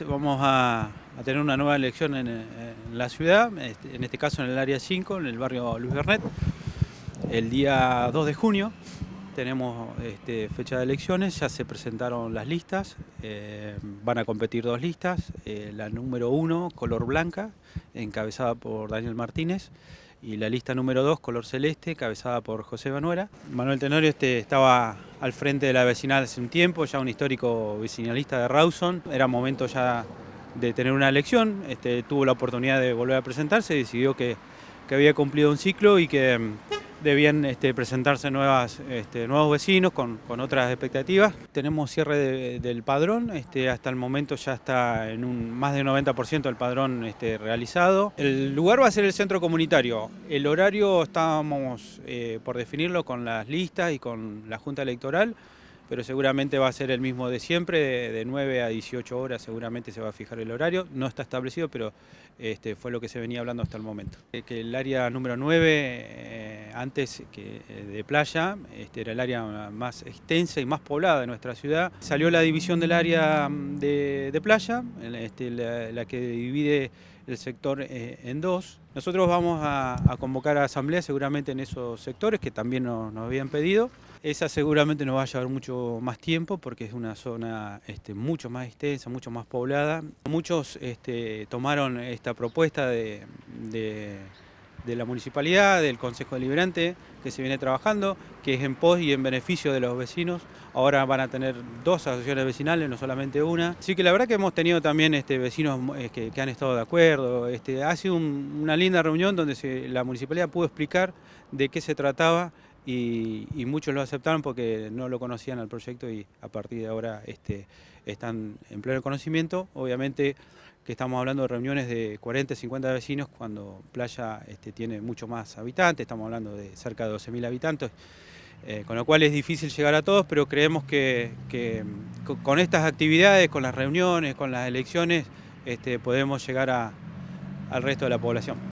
Vamos a, a tener una nueva elección en, la ciudad, este, en este caso en el área 5, en el barrio Luis Bernet, el día 2 de junio. Tenemos este, fecha de elecciones, ya se presentaron las listas, eh, van a competir dos listas, eh, la número 1, color blanca, encabezada por Daniel Martínez, y la lista número 2, color celeste, encabezada por José Banuera. Manuel Tenorio este, estaba al frente de la vecinal hace un tiempo, ya un histórico vecinalista de Rawson, era momento ya de tener una elección, este, tuvo la oportunidad de volver a presentarse, decidió que, que había cumplido un ciclo y que debían este, presentarse nuevas, este, nuevos vecinos con, con, otras expectativas. Tenemos cierre de, del padrón, este, hasta el momento ya está en un más del 90% del padrón realizado. El lugar va a ser el centro comunitario. El horario estábamos eh, por definirlo con las listas y con la Junta Electoral pero seguramente va a ser el mismo de siempre, de, de 9 a 18 horas seguramente se va a fijar el horario, no está establecido, pero fue lo que se venía hablando hasta el momento. Que el área número 9, eh, antes que eh, de playa, este, era el área más extensa y más poblada de nuestra ciudad. Salió la división del área mm, de, playa, este, la, que divide el sector eh, en dos. Nosotros vamos a, convocar a asamblea seguramente en esos sectores que también nos, habían pedido. Esa seguramente nos va a llevar mucho más tiempo porque es una zona este, mucho más extensa, mucho más poblada. Muchos tomaron esta propuesta de, de, la municipalidad, del Consejo Deliberante que se viene trabajando, que es en pos y en beneficio de los vecinos. Ahora van a tener dos asociaciones vecinales, no solamente una. Así que la verdad que hemos tenido también este, vecinos eh, que, han estado de acuerdo. Este, ha sido un, una linda reunión donde se, la municipalidad pudo explicar de qué se trataba y, muchos lo aceptaron porque no lo conocían al proyecto y a partir de ahora este, están en pleno conocimiento. Obviamente que estamos hablando de reuniones de 40, 50 vecinos cuando Playa este, tiene mucho más habitantes, estamos hablando de cerca de 12.000 habitantes, eh, con lo cual es difícil llegar a todos, pero creemos que, que con estas actividades, con las reuniones, con las elecciones, este, podemos llegar al resto de la población.